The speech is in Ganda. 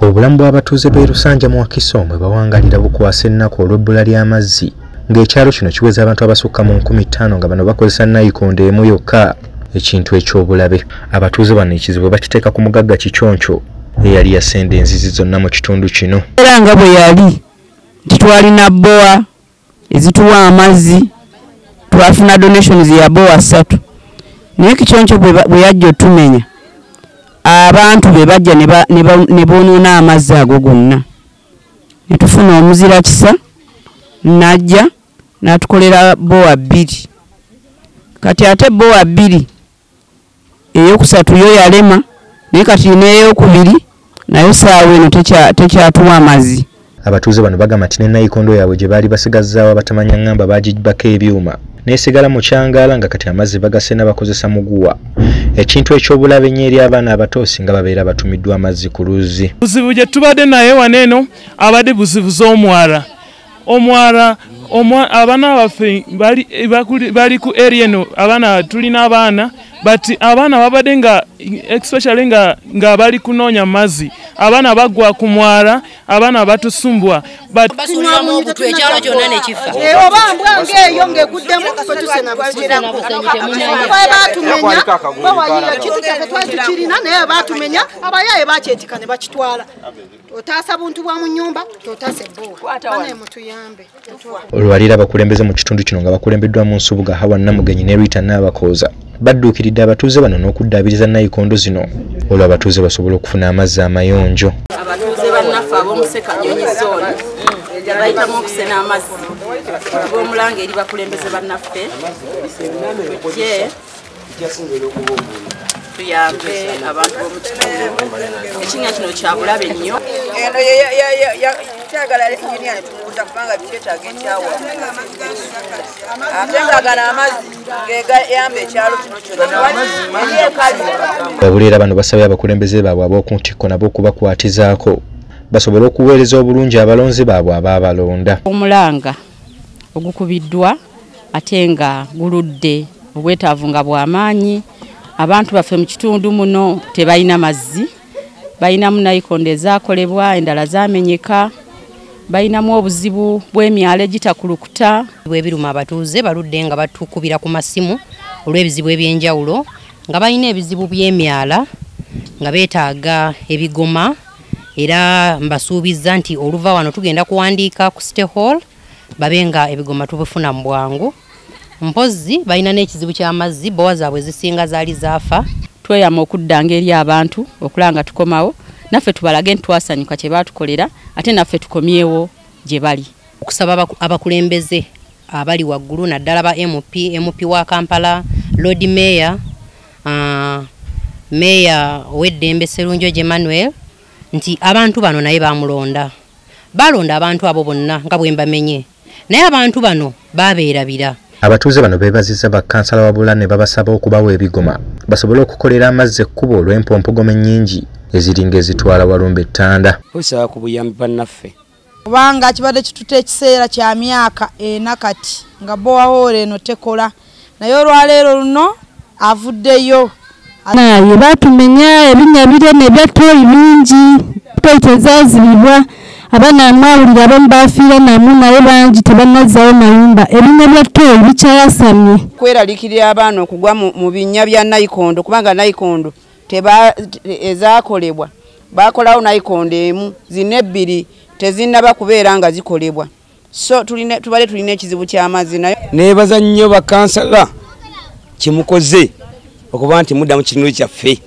obulamu bw'abatuuze b'e lusanja mu wakisomwe bawangalira bukwasa ennaku olw'ebbula ly'amazzi ng'ekyalo kino kiweza abantu abasukka mu 15 nga bano bakozesa nayikondo emu yokka. Ekintu eky'obulabe. Abatuuze bano ekizibu bakiteeka ku mugagga kiconkyo eyali yasenda enzizi zonna mu kitundu kino. Era nga bwe yali nti twalina bowa ezituwa amazzi twafuna donations ya bowa ssatu. Naye ba- bwe yajja otumenya abantu be bajja ne boonoona amazzi ago gonna. Ne tufuna omuzira kisa najja n'atukolera bowa bbiri. Kati ate bowa bbiri eyokusatu yo yalema naye kati n'eyokubiri nayo saawa eno tekya- tekyatuwa amazzi abatuuze bano bagamba nti ne nayikondo yaabwe gye baali basigazzaawo abatamanya ngamba bagibako ebyuma. Neesigala mu kyangaala nga kati amazzi bagasena bakozesa muguwa ekintu eky'obulabe ennyo eri abaana abato singa babeera batumiddwa amazzi ku luzzi. Buzibu gye tubadde naye wano eno abadde buzibu z'omwala. Omwala omwa- abaana baffe bali ku area eno abaana tulina abaana but abaana babadde nga especially nga, nga bali kunoonya mazzi. Abaana bagwa ku mwala abaana batusumbwa but basuliramu obutu ekyalo kyonna nekifa oba mbwange eyo ng'eguddemu ffe tusena busirako batumenya bawayiira kitu kyaffe twali tukirina naye batumenya abayaaye bakyetika ne bakitwala. Otaasa buntu bwa mu nyumba totaasa ebbowa banaye mutuyambe olwaliro abakulembeze mu kitundu kino nga bakulembeddwamu nsubuga hawa namugenyi ne rita nabakooza badduukiridde abatuuze bano n'okuddaabiriza nayikondo zino olwo abatuuze basobole okufuna amazzi amayonjo. Abatuuze bannaffe ab'omusekanyonyi zooni bayitamu okusena amazzi. G'omulanga eri bakulembeze bannaffe. Tujye tuyambe abantu b'omu kitundu. Ekinya kino kya bulabe nnyo. Eno kyagala union tukuuza kubanga kyetaaga ekyawa ate nga gano amazzi gegayamba ekyalo kino kyonnaeriekali babuleera bano basabye abakulembeze baabwe ab'oku ntikko nabo okubakwatizaako basobole okuweereza obulungi abalonzi baabwe abaabalonda. Omulanga ogukubiddwa ate nga guludde obwetaavu nga bw'amaanyi abantu baffe mu kitundu muno tebalina mazzi. Balinamu nayikondo ezaakolebwa endala zaamenyeka balinamu obuzibu bw'emyalo egitakulukuta. Bwebiruma abatuuze baludde nga batukubira ku masimu olw'ebizibu ebyenjawulo nga balina ebizibu by'emyala nga beetaaga ebigoma era mbasuubiza nti oluva wano tugenda kuwandiika ku city hall babe nga ebigoma tubifuna mu bwangu mpozi balina n'ekizibu ky'amazzi bowa zaabwe zisinga zaali zaafa. Tweyama okuddanga eri abantu okulaba nga tukomawo. Naffe tubalage nti twasanyuka kye baatukolera ate naffe tukomyewo gye bali. Okusaba abaku- abakulembeze abali waggulu naddala ba mp mp wa kampala lord mayor uh, mayor ow'eddembe serunjo emmanuel nti abantu bano naye bamulonda. Balonda abantu abo bonna nga bwe mbamenye. Naye abantu bano babeerabira abatuuze bano beebazizza bakansala wabula ne babasaba okubawa ebigoma. Basobole okukolera amazzi ekkubo olw'empompogoma ennyingi eziringa ezitwala walumba ettanda. Busaba ku buyambi bannaffe? Kubanga kibadde kituta ekiseera kya myaka ena kati nga bowawoolo eno tekola. Naye olwaleero luno avuddeyo. Naye batumenya ebinnya birene byatoyi bingi toyi tezazibibwa abaana mwawulira abamu bafiira namu naye bangi tebanazzawo mayumba. Ebinnya bya toyi bikyayasamye. Kweraliikirira abaana okugwa mu binnya bya nayikondo kubanga nayikondo ezaakolebwa. Bakolawo nayikondo emu zina ebbiri tezinnaba kubeera nga zikolebwa. So tubadde tulina ekizibu ky'amazzi naye neebaza nnyo bakansala kyemukoze okuba nti mudda mu kitundu kyaffe